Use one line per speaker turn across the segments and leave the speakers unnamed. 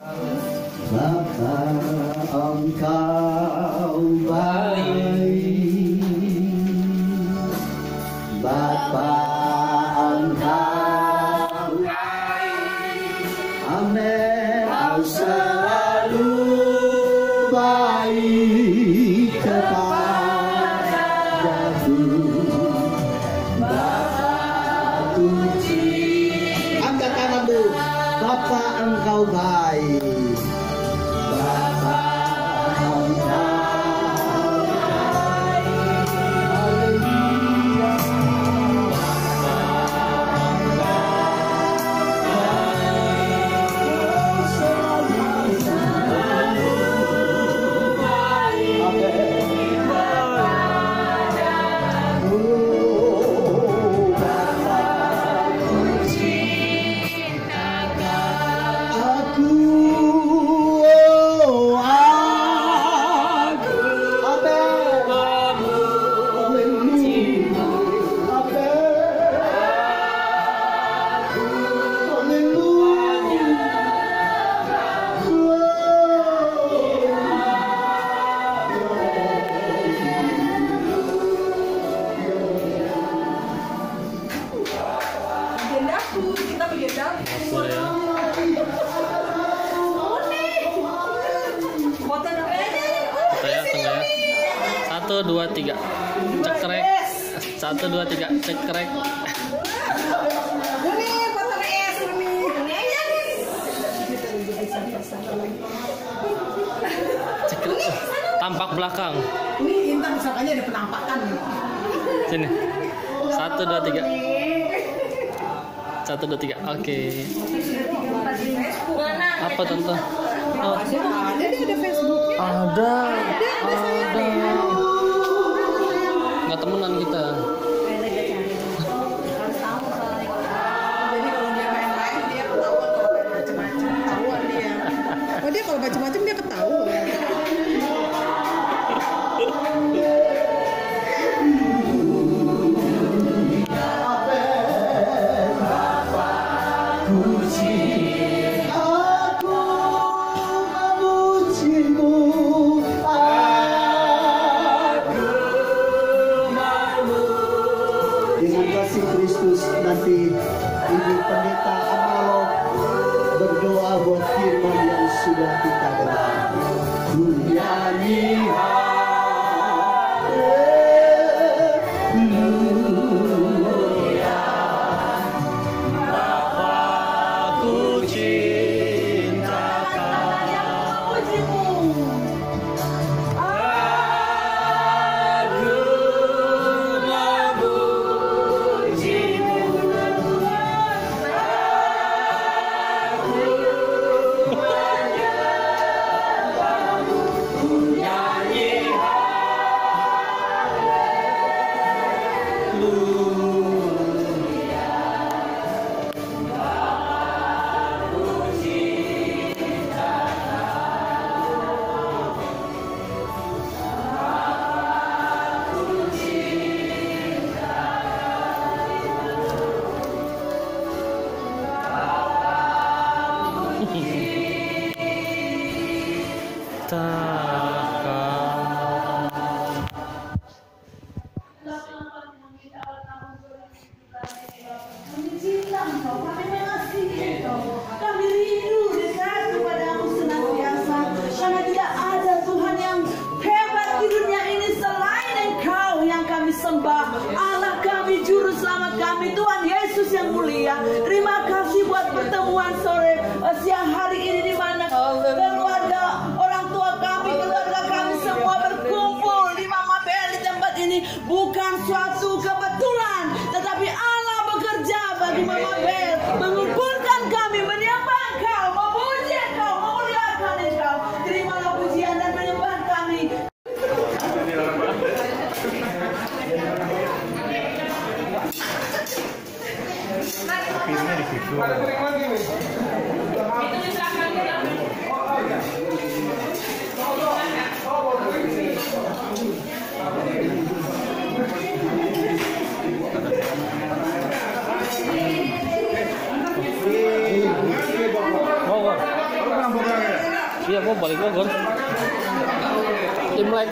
Bapa engkau baik
Almighty. Baba,
Almighty. Tampak belakang.
Ini intan misalkannya ada penampakan.
Sini. Satu dua tiga. Satu dua tiga. Oke. Apa tante? Oh,
Ada dia ada Facebooknya.
ada. Ada. Nggak temenan kita.
Oh dia kalau macam-macam
Allah kami, Juru Selamat kami, Tuhan Yesus yang mulia. Terima kasih buat pertemuan sore eh, siang hari ini di mana keluarga orang tua kami, keluarga kami semua berkumpul di Mama Bel di tempat ini. Bukan suatu kebetulan,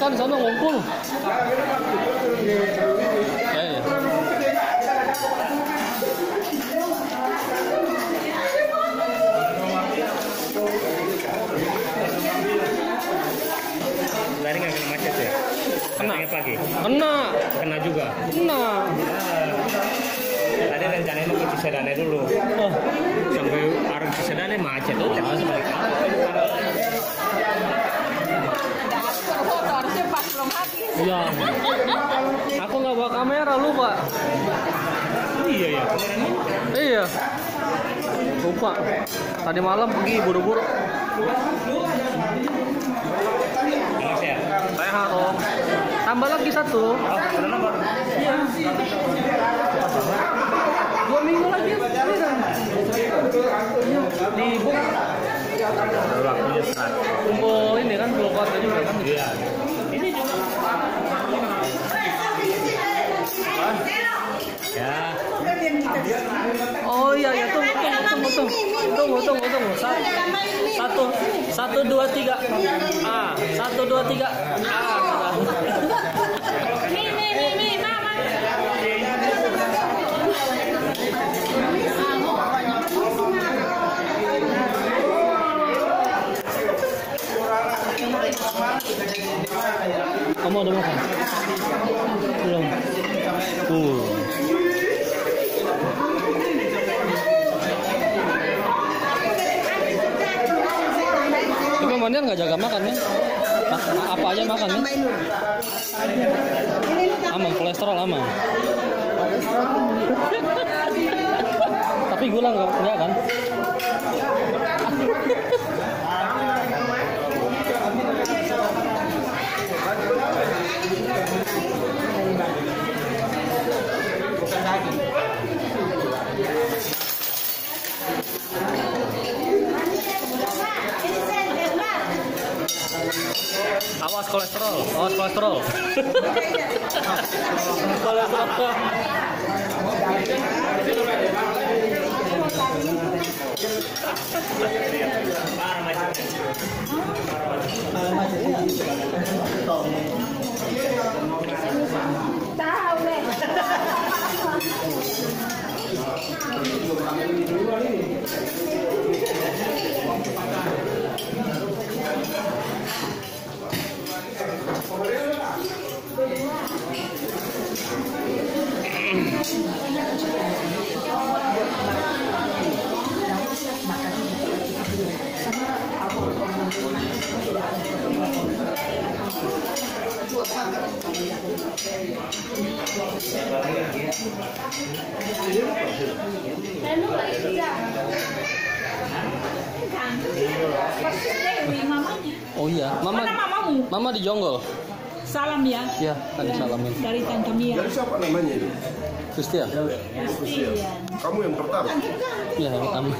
kan sana ngumpul. Eh, iya.
Lari nggak kena macet ya?
Kena.
Pagi.
Kena,
Kena juga.
kena.
Tadi rencananya mau ke Cisadane dulu.
Oh,
Sampai arah Cisadane macet. Udah
pas belum habis
iya. Aku nggak bawa kamera lupa.
Iya ya. Ini
Iya. Lupa. Tadi malam pergi buru-buru.
Sehat
om. Tambah lagi satu.
Oh.
Iya. Dua minggu lagi. Iya. Di Bogor.
Waktunya.
kumpul ini kan kumpul keluarga juga kan.
Iya. Ini juga. Ya.
Oh iya ya tunggu tunggu tunggu tunggu tunggu tunggu tunggu Sa- satu satu dua tiga ah satu dua tiga ah kamu udah makan? Belum. Uh tapi mandian nggak jaga makan ya apa aja makan ya aman kolesterol aman tapi gula nggak nggak kan kolesterol. Awas kolesterol. Kolesterol
Dewi mamanya
oh iya mama
mana mamamu?
Mama di jonggol.
Salam ya.
Ya tadi salamin.
Dari tante Mia
Dari siapa namanya ini?
Kristia
Christian.
Kamu yang pertama.
ya yang pertama.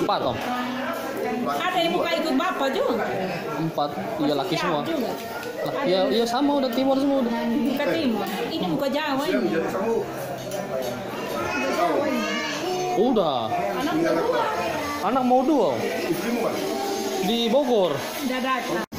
Empat om.
Ada yang buka ikut bapak juga?
Empat iya laki semua.
juga
Lah, iya iya sama udah timur semua udah.
Buka timur. Ini buka Jawa ini.
Udah.
Anak
mau dua?
Kan?
di Bogor.
Udah datang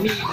conmigo.